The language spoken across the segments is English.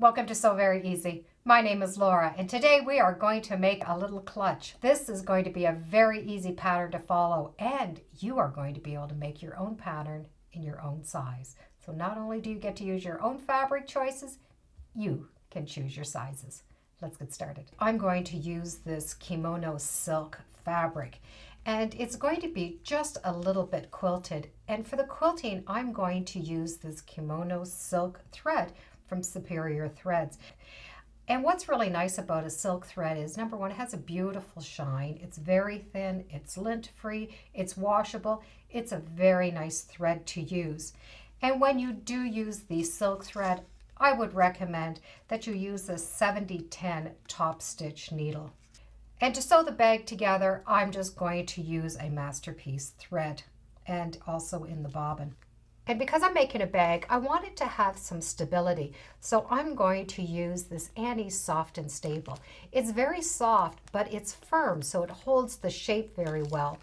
Welcome to Sew Very Easy. My name is Laura and today we are going to make a little clutch. This is going to be a very easy pattern to follow and you are going to be able to make your own pattern in your own size. So not only do you get to use your own fabric choices, you can choose your sizes. Let's get started. I'm going to use this kimono silk fabric and it's going to be just a little bit quilted. And for the quilting, I'm going to use this kimono silk thread from Superior Threads. And what's really nice about a silk thread is number one, it has a beautiful shine. It's very thin, it's lint free, it's washable. It's a very nice thread to use. And when you do use the silk thread, I would recommend that you use a 70-10 top stitch needle. And to sew the bag together, I'm just going to use a masterpiece thread and also in the bobbin. And because I'm making a bag, I want it to have some stability. So I'm going to use this Annie's Soft and Stable. It's very soft, but it's firm, so it holds the shape very well.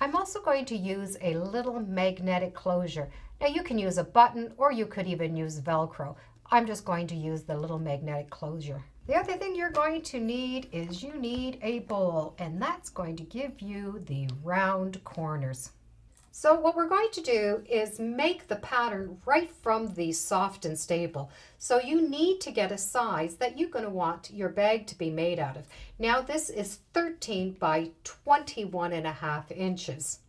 I'm also going to use a little magnetic closure. Now you can use a button or you could even use Velcro. I'm just going to use the little magnetic closure. The other thing you're going to need is you need a bowl and that's going to give you the round corners. So what we're going to do is make the pattern right from the soft and stable. So you need to get a size that you're going to want your bag to be made out of. Now this is 13 by 21 and a half inches.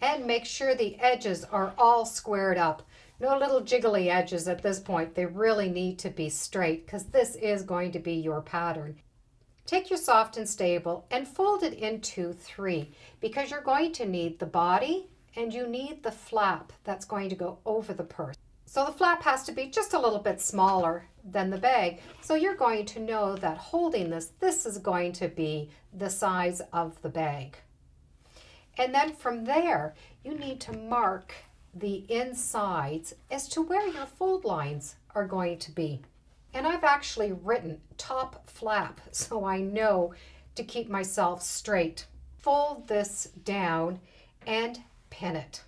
And make sure the edges are all squared up. No little jiggly edges at this point. They really need to be straight because this is going to be your pattern. Take your soft and stable and fold it into three because you're going to need the body, and you need the flap that's going to go over the purse. So the flap has to be just a little bit smaller than the bag. So you're going to know that holding this, this is going to be the size of the bag. And then from there, you need to mark the insides as to where your fold lines are going to be. And I've actually written top flap so I know to keep myself straight. Fold this down and pin it.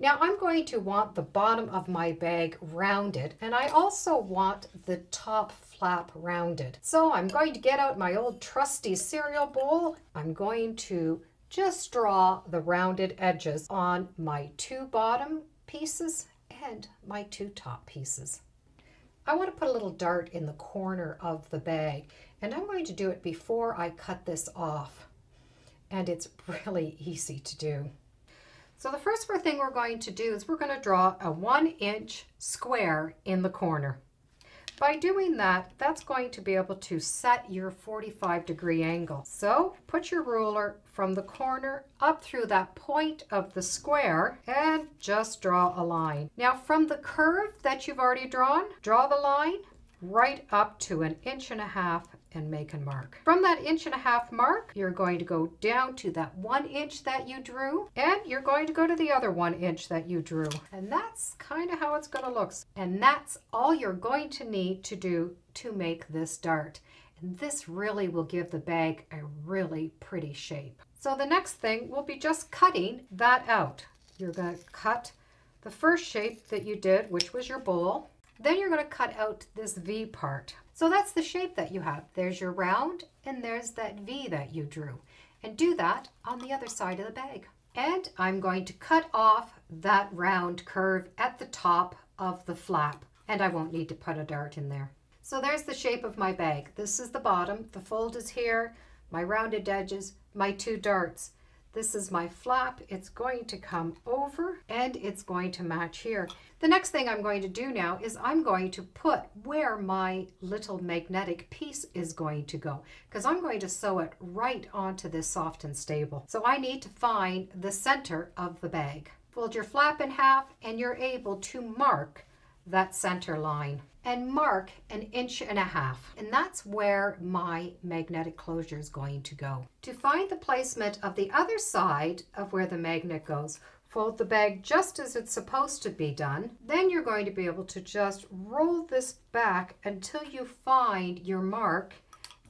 Now I'm going to want the bottom of my bag rounded and I also want the top flap rounded. So I'm going to get out my old trusty cereal bowl. I'm going to just draw the rounded edges on my two bottom pieces and my two top pieces. I want to put a little dart in the corner of the bag and I'm going to do it before I cut this off and it's really easy to do. So the first thing we're going to do is we're going to draw a one inch square in the corner. By doing that, that's going to be able to set your 45 degree angle. So put your ruler from the corner up through that point of the square and just draw a line. Now from the curve that you've already drawn, draw the line right up to an inch and a half and make a mark. From that inch and a half mark, you're going to go down to that one inch that you drew, and you're going to go to the other one inch that you drew. And that's kind of how it's going to look. And that's all you're going to need to do to make this dart. And this really will give the bag a really pretty shape. So the next thing will be just cutting that out. You're going to cut the first shape that you did, which was your bowl. Then you're going to cut out this V part. So that's the shape that you have. There's your round and there's that V that you drew. And do that on the other side of the bag. And I'm going to cut off that round curve at the top of the flap. And I won't need to put a dart in there. So there's the shape of my bag. This is the bottom. The fold is here. My rounded edges, my two darts. This is my flap. It's going to come over and it's going to match here. The next thing I'm going to do now is I'm going to put where my little magnetic piece is going to go because I'm going to sew it right onto this soft and stable. So I need to find the center of the bag. Fold your flap in half and you're able to mark that center line and mark an inch and a half. And that's where my magnetic closure is going to go. To find the placement of the other side of where the magnet goes, fold the bag just as it's supposed to be done. Then you're going to be able to just roll this back until you find your mark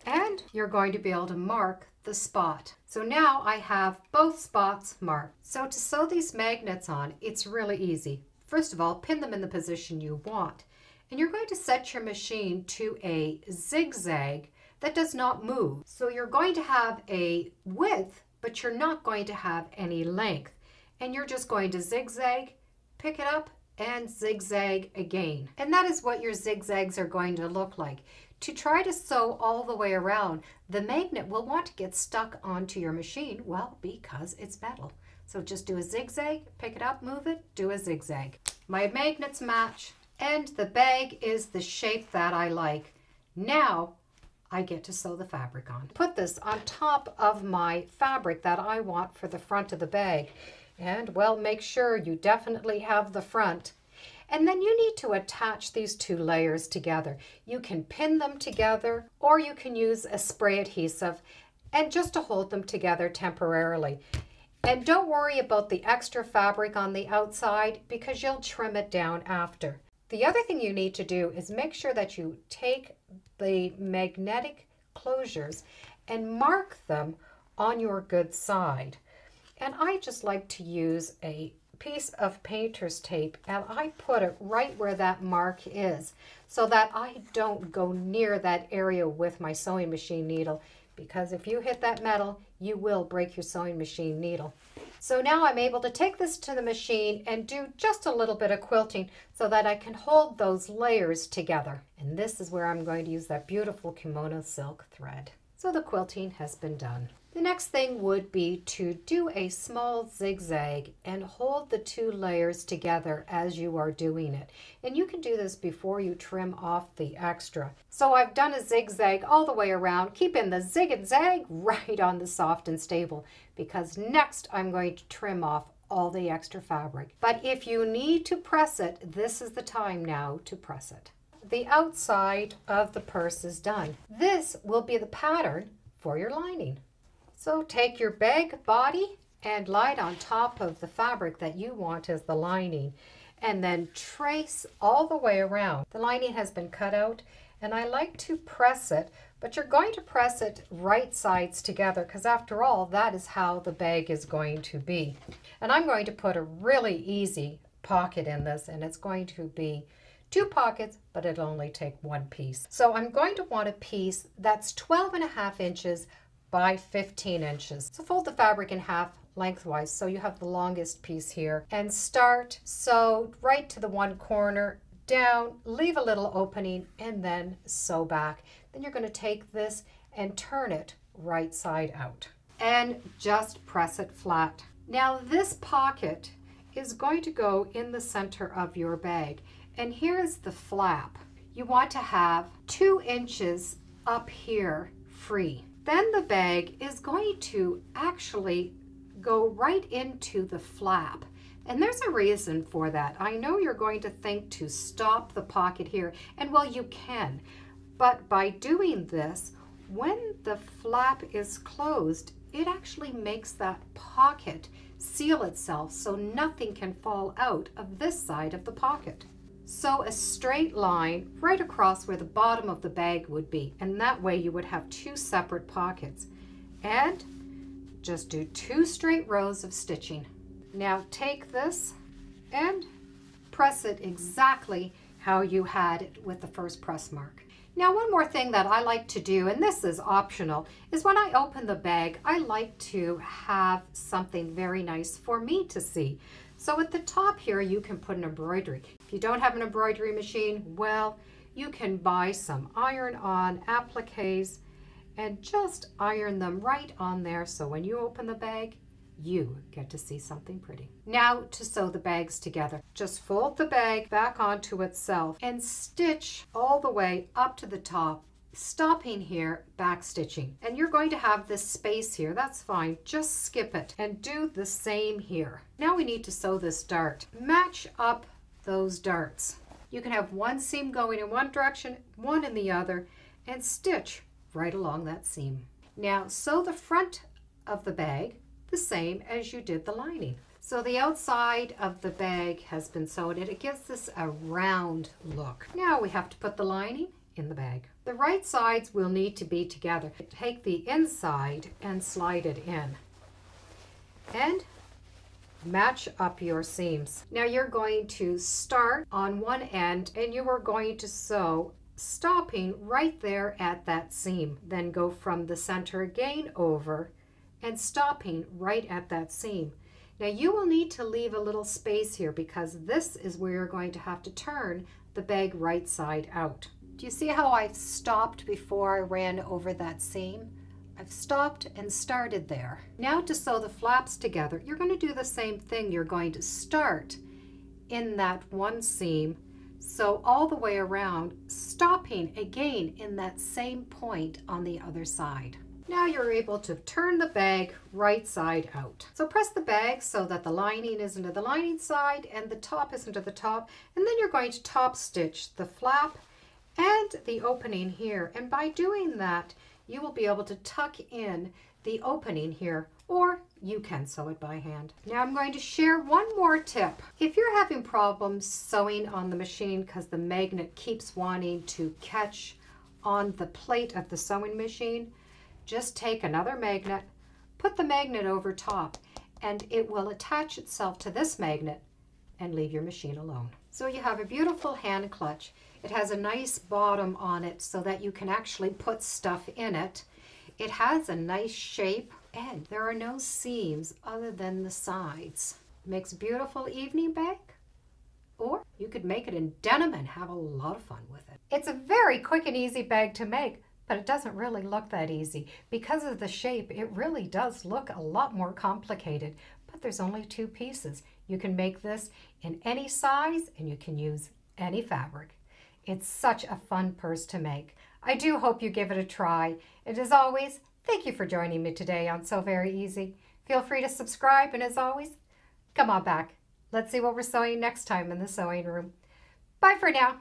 and you're going to be able to mark the spot. So now I have both spots marked. So to sew these magnets on, it's really easy. First of all, pin them in the position you want. And you're going to set your machine to a zigzag that does not move. So you're going to have a width, but you're not going to have any length. And you're just going to zigzag, pick it up, and zigzag again. And that is what your zigzags are going to look like. To try to sew all the way around, the magnet will want to get stuck onto your machine, well, because it's metal. So just do a zigzag, pick it up, move it, do a zigzag. My magnets match, and the bag is the shape that I like. Now I get to sew the fabric on. Put this on top of my fabric that I want for the front of the bag. And well, make sure you definitely have the front. And then you need to attach these two layers together. You can pin them together or you can use a spray adhesive and just to hold them together temporarily. And don't worry about the extra fabric on the outside because you'll trim it down after. The other thing you need to do is make sure that you take the magnetic closures and mark them on your good side. And I just like to use a piece of painter's tape and I put it right where that mark is so that I don't go near that area with my sewing machine needle because if you hit that metal, you will break your sewing machine needle. So now I'm able to take this to the machine and do just a little bit of quilting so that I can hold those layers together. And this is where I'm going to use that beautiful kimono silk thread. So the quilting has been done. The next thing would be to do a small zigzag and hold the two layers together as you are doing it. And you can do this before you trim off the extra. So I've done a zigzag all the way around, keeping the zig and zag right on the soft and stable because next I'm going to trim off all the extra fabric. But if you need to press it, this is the time now to press it. The outside of the purse is done. This will be the pattern for your lining. So take your bag body and lie it on top of the fabric that you want as the lining and then trace all the way around. The lining has been cut out and I like to press it, but you're going to press it right sides together because after all, that is how the bag is going to be. And I'm going to put a really easy pocket in this and it's going to be two pockets, but it'll only take one piece. So I'm going to want a piece that's 12 and a half inches by 15 inches. So fold the fabric in half lengthwise so you have the longest piece here. And start sew right to the one corner down leave a little opening and then sew back. Then you're going to take this and turn it right side out. And just press it flat. Now this pocket is going to go in the center of your bag. And here's the flap. You want to have two inches up here free then the bag is going to actually go right into the flap. And there's a reason for that. I know you're going to think to stop the pocket here, and well, you can. But by doing this, when the flap is closed, it actually makes that pocket seal itself so nothing can fall out of this side of the pocket. Sew a straight line right across where the bottom of the bag would be, and that way you would have two separate pockets. And just do two straight rows of stitching. Now take this and press it exactly how you had it with the first press mark. Now one more thing that I like to do, and this is optional, is when I open the bag, I like to have something very nice for me to see. So at the top here, you can put an embroidery. You don't have an embroidery machine, well, you can buy some iron-on appliques and just iron them right on there so when you open the bag, you get to see something pretty. Now to sew the bags together. Just fold the bag back onto itself and stitch all the way up to the top stopping here, back stitching. And you're going to have this space here, that's fine, just skip it and do the same here. Now we need to sew this dart. Match up those darts. You can have one seam going in one direction, one in the other, and stitch right along that seam. Now sew the front of the bag the same as you did the lining. So the outside of the bag has been sewed and it gives this a round look. Now we have to put the lining in the bag. The right sides will need to be together. Take the inside and slide it in. And match up your seams. Now you're going to start on one end and you are going to sew stopping right there at that seam. Then go from the center again over and stopping right at that seam. Now you will need to leave a little space here because this is where you're going to have to turn the bag right side out. Do you see how I stopped before I ran over that seam? I've stopped and started there. Now to sew the flaps together, you're going to do the same thing. You're going to start in that one seam, sew all the way around, stopping again in that same point on the other side. Now you're able to turn the bag right side out. So press the bag so that the lining is into the lining side and the top is into the top. And then you're going to top stitch the flap and the opening here. And by doing that, you will be able to tuck in the opening here or you can sew it by hand. Now I'm going to share one more tip. If you're having problems sewing on the machine because the magnet keeps wanting to catch on the plate of the sewing machine, just take another magnet, put the magnet over top, and it will attach itself to this magnet and leave your machine alone. So you have a beautiful hand clutch. It has a nice bottom on it so that you can actually put stuff in it. It has a nice shape and there are no seams other than the sides. Makes a beautiful evening bag or you could make it in denim and have a lot of fun with it. It's a very quick and easy bag to make, but it doesn't really look that easy. Because of the shape, it really does look a lot more complicated, but there's only two pieces. You can make this in any size and you can use any fabric. It's such a fun purse to make. I do hope you give it a try. And as always, thank you for joining me today on Sew Very Easy. Feel free to subscribe and as always, come on back. Let's see what we're sewing next time in the sewing room. Bye for now.